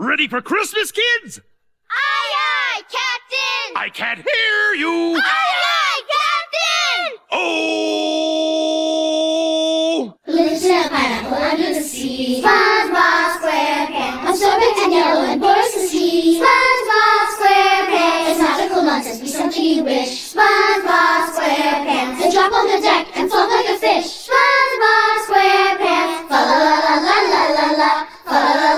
Ready for Christmas, kids? Aye, aye, Captain! I can't hear you! Aye, aye, Captain! Oh! Lives in a pineapple under the sea. SpongeBob SquarePants. Absorbent and yellow and boris to see. SpongeBob SquarePants. It's nautical nonsense, be something you wish. SpongeBob SquarePants. They drop on the deck and float like a fish. SpongeBob SquarePants. Fa la la la la la la la. Fa la la